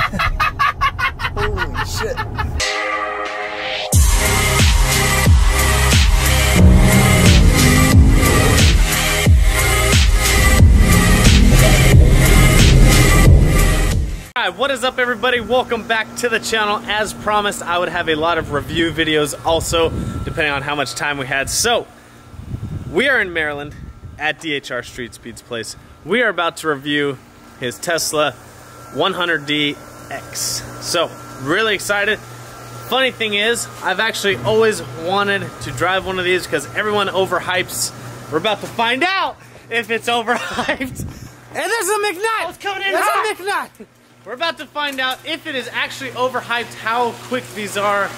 Holy shit. Alright, what is up everybody? Welcome back to the channel. As promised, I would have a lot of review videos also, depending on how much time we had. So, we are in Maryland at DHR Street Speed's place. We are about to review his Tesla 100DX. So, really excited. Funny thing is, I've actually always wanted to drive one of these because everyone overhypes. We're about to find out if it's overhyped. And there's a McKnight! it's coming in There's hot. a McKnight! We're about to find out if it is actually overhyped, how quick these are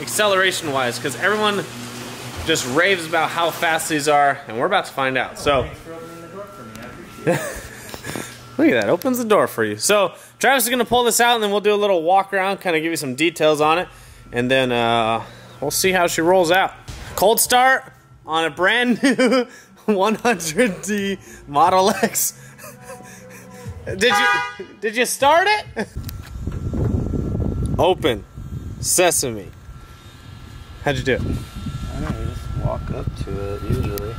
acceleration wise, because everyone just raves about how fast these are, and we're about to find out. So, look at that, opens the door for you. So, Travis is gonna pull this out, and then we'll do a little walk around, kind of give you some details on it, and then uh, we'll see how she rolls out. Cold start on a brand new 100D Model X. Did you did you start it? Open. Sesame. How'd you do it? I don't know, you just walk up to it usually.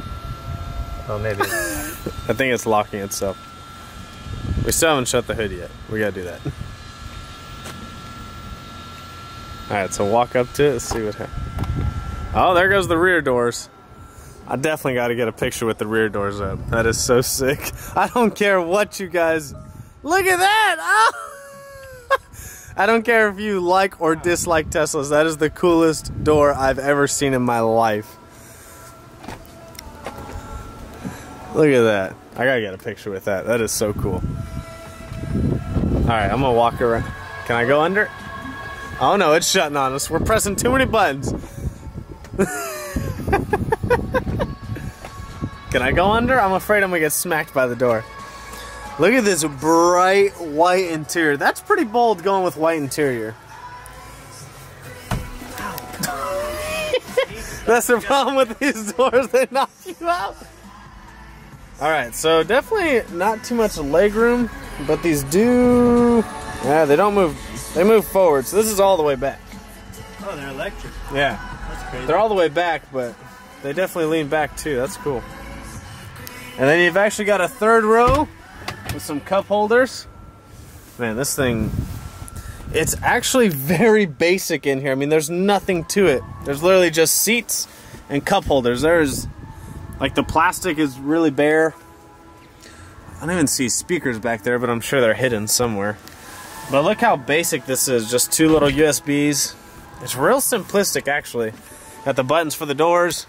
Oh, maybe. I think it's locking itself. We still haven't shut the hood yet. We gotta do that. Alright, so walk up to it, see what happens. Oh, there goes the rear doors. I definitely gotta get a picture with the rear doors up. That is so sick. I don't care what you guys. Look at that! Oh! I don't care if you like or dislike Teslas. That is the coolest door I've ever seen in my life. Look at that. I gotta get a picture with that. That is so cool. Alright, I'm gonna walk around. Can I go under? Oh no, it's shutting on us. We're pressing too many buttons. Can I go under? I'm afraid I'm gonna get smacked by the door. Look at this bright white interior. That's pretty bold going with white interior. That's the problem with these doors, they knock you out. Alright, so definitely not too much leg room, but these do. Yeah, they don't move. They move forward, so this is all the way back. oh, they're electric. Yeah. That's crazy. They're all the way back, but they definitely lean back too. That's cool. And then you've actually got a third row with some cup holders. Man, this thing. It's actually very basic in here. I mean, there's nothing to it. There's literally just seats and cup holders. There's. Like, the plastic is really bare. I don't even see speakers back there, but I'm sure they're hidden somewhere. But look how basic this is. Just two little USBs. It's real simplistic, actually. Got the buttons for the doors.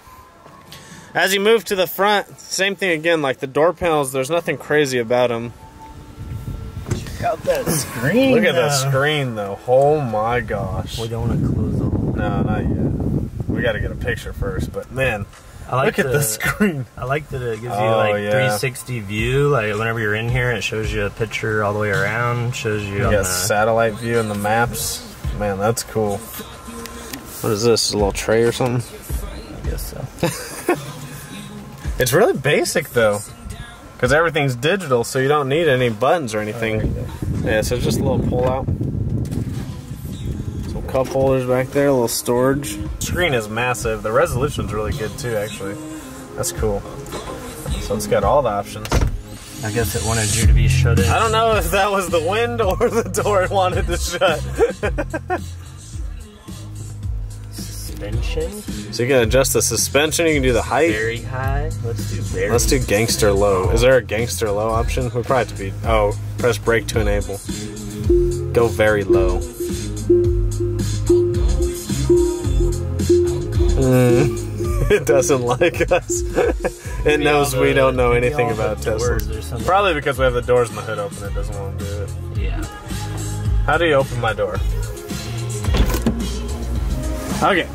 As you move to the front, same thing again. Like the door panels, there's nothing crazy about them. Got that screen. Look at the though. screen, though. Oh my gosh. We don't want to close the hole. No, not yet. We got to get a picture first. But man, I like look at the, the screen. I like that it gives you Oh, like yeah. 360 view. Like whenever you're in here, it shows you a picture all the way around. Shows you You on got the. satellite view and the maps. Man, that's cool. What is this? A little tray or something? I guess so. It's really basic though, because everything's digital, so you don't need any buttons or anything. Oh, there you go. Yeah, so just a little pull out. Some cup holders back there, a little storage. Screen is massive. The resolution's really good too, actually. That's cool. So it's got all the options. I guess it wanted you to be shut in. I don't know if that was the wind or the door it wanted to shut. Suspension, so you can adjust the suspension, you can do the height. very high. Let's do very. Let's do gangster low. Is there a gangster low option? We probably have to be. Oh, press brake to enable. Go very low. Mm, it doesn't like us. it knows we don't know anything about Tesla. Probably because we have the doors in the hood open, it doesn't want to do it. Yeah. How do you open my door? Okay.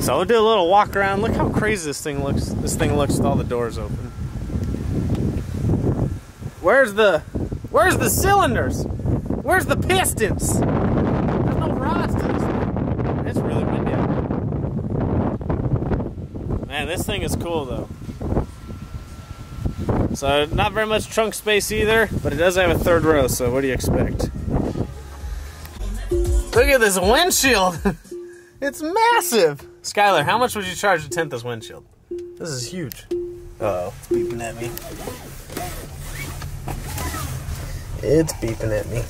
So we'll do a little walk around. Look how crazy this thing looks. This thing looks with all the doors open. Where's the Where's the cylinders? Where's the pistons? There's no rods to this thing. It's really windy out here. Man, this thing is cool though. So not very much trunk space either, but it does have a third row, so what do you expect? Look at this windshield. it's massive. Skylar, how much would you charge to tint this windshield? This is huge. Uh oh, it's beeping at me. It's beeping at me.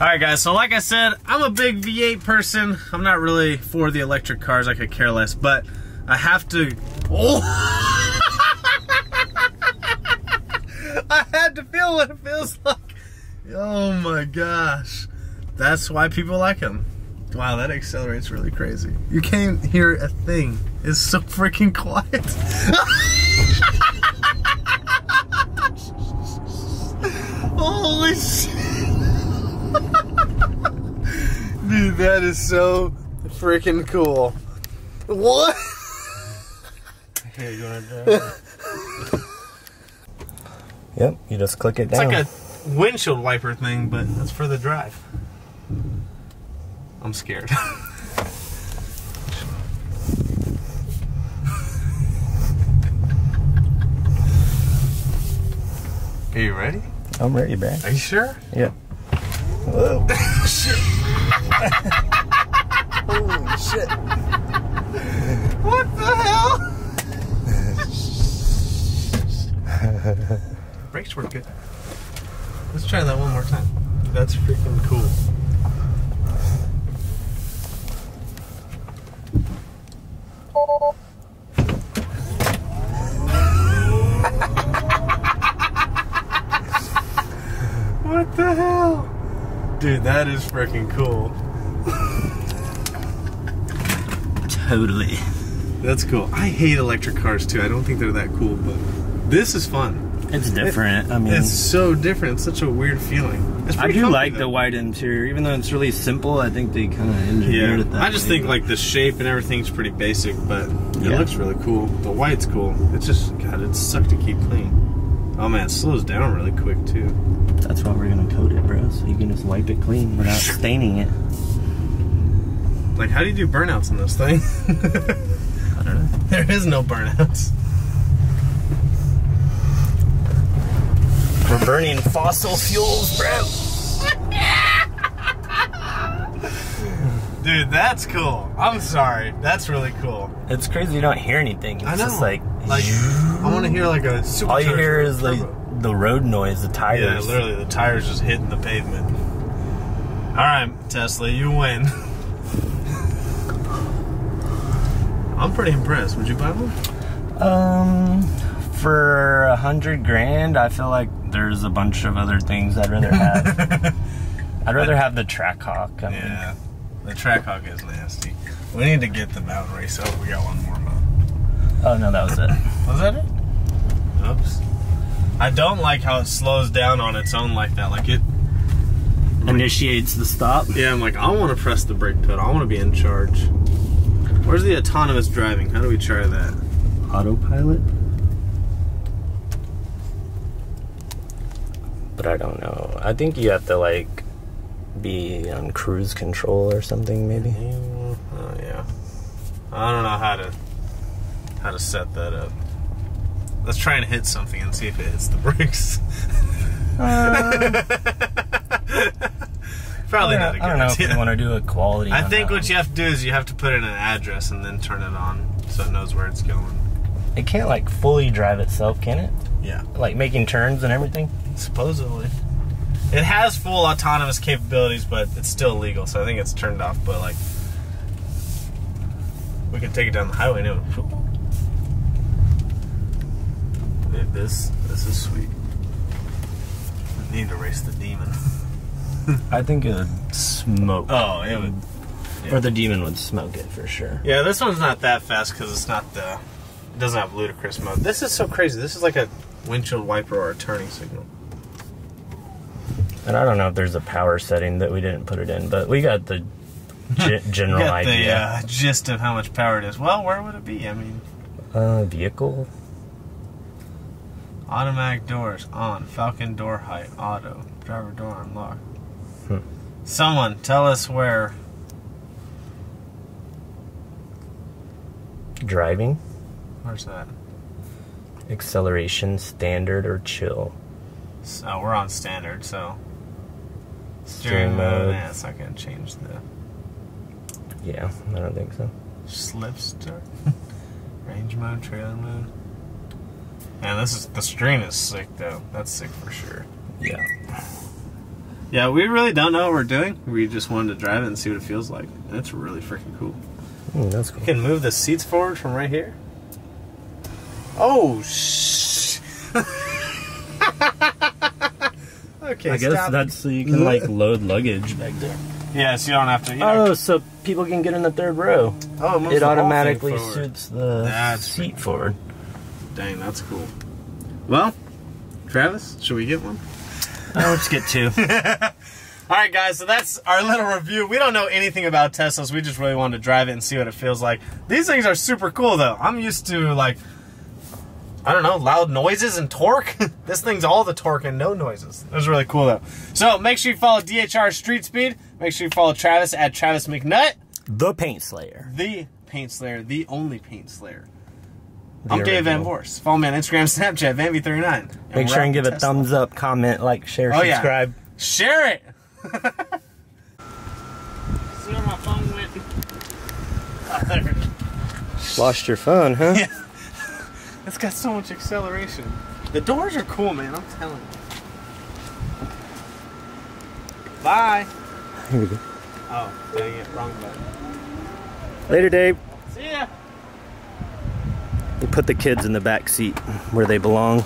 All right, guys. So, like I said, I'm a big V8 person. I'm not really for the electric cars. I could care less, but I have to. Oh! I had to feel what it feels like. Oh my gosh. That's why people like him. Wow, that accelerates really crazy. You can't hear a thing. It's so freaking quiet. Holy shit. Dude, that is so freaking cool. What? Here, you wanna drive? Uh, yep, you just click it It's down. like a windshield wiper thing, but that's for the drive. I'm scared. Are you ready? I'm ready, Brad. Are you sure? Yeah. Whoa. Holy shit. What the hell? Brakes work good. Let's try that one more time. That's freaking cool. what the hell? Dude, that is freaking cool. Totally. That's cool. I hate electric cars too. I don't think they're that cool, but this is fun. It's different. I mean, It's so different. It's such a weird feeling. I do comfy, like though. the white interior, even though it's really simple. I think they kind of engineered Yeah, it that I just way. think like the shape and everything's pretty basic, but it Yeah. looks really cool. The white's cool. It's just God, it's suck to keep clean. Oh man, it slows down really quick too. that's why we're gonna coat it, bro. So you can just wipe it clean without staining it. Like, how do you do burnouts on this thing? I don't know. there is no burnouts. We're burning fossil fuels, bro. Dude, that's cool. I'm sorry. That's really cool. It's crazy you don't hear anything. It's I know. just like, like I want to hear like a super. all you hear is like the road noise, the tires. Yeah, literally, the tires just hitting the pavement. All right, Tesla, you win. I'm pretty impressed. Would you buy one? Um, for a hundred grand, I feel like there's a bunch of other things I'd rather have. I'd rather have the Trackhawk. I mean, Yeah, the Trackhawk is nasty. We need to get the mountain race up. We got one more month. Oh no, that was it. Was that it? Oops. I don't like how it slows down on its own like that. Like it. Initiates the stop. Yeah, I'm like, I want to press the brake pedal. I want to be in charge. Where's the autonomous driving? How do we try that? Autopilot. But I don't know. I think you have to like be on cruise control or something, maybe. Mm, oh yeah. I don't know how to how to set that up. Let's try and hit something and see if it hits the brakes. Uh, Probably not a good I don't know if idea. you want to do a quality. I think what one. you have to do is you have to put in an address and then turn it on so it knows where it's going. It can't like fully drive itself, can it? Yeah. Like making turns and everything. Supposedly. It has full autonomous capabilities, but it's still illegal, so I think it's turned off. But like, we could take it down the highway and it would. Dude, this this is sweet. I need to race the demon. I think it would smoke. Oh, it would. Or the demon would smoke it for sure. Yeah, this one's not that fast because it's not the. It doesn't have ludicrous mode. This is so crazy. This is like a windshield wiper or a turning signal. And I don't know if there's a power setting that we didn't put it in, but we got the ge- general the idea. uh, gist of how much power it is. Well, where would it be? I mean, Uh, vehicle. automatic doors on, Falcon door height, auto, driver door unlocked. Hmm. Someone tell us where. Driving. Where's that? Acceleration, standard or chill. So we're on standard, so Steering mode. Nah, it's not gonna change the Yeah, I don't think so. slip start. Range mode, trailer mode. Man, this is the screen is sick though. That's sick for sure. Yeah. Yeah, we really don't know what we're doing. We just wanted to drive it and see what it feels like. It's really freaking cool. Mm, that's cool. You can move the seats forward from right here. Oh, shh. okay, I guess stop. that's so you can like load luggage back there. Yeah, so you don't have to. You oh, know, Oh, so people can get in the third row. oh, It thing automatically suits the That's seat freaking forward. Dang, that's cool. Well, Travis, should we get one? Oh, let's get two. All right, guys, so that's our little review. We don't know anything about Teslas. We just really wanted to drive it and see what it feels like. These things are super cool, though. I'm used to, like, I don't know, loud noises and torque. this thing's all the torque and no noises. It was really cool, though. So make sure you follow DHR Street Speed. Make sure you follow Travis at Travis McNutt, the Paint Slayer. the Paint Slayer, the only Paint Slayer. The I'm Dave Van original. Voris. Follow me on Instagram, Snapchat, VanV39. Make sure and give a thumbs up, comment, like, share, Oh, yeah. subscribe. Share it. See where my phone went? There it is. Lost your phone, huh? Yeah. It's got so much acceleration. The doors are cool, man. I'm telling you. Bye. Here we go. Oh, dang it. Wrong button. Later, Dave. See ya. We put the kids in the back seat where they belong.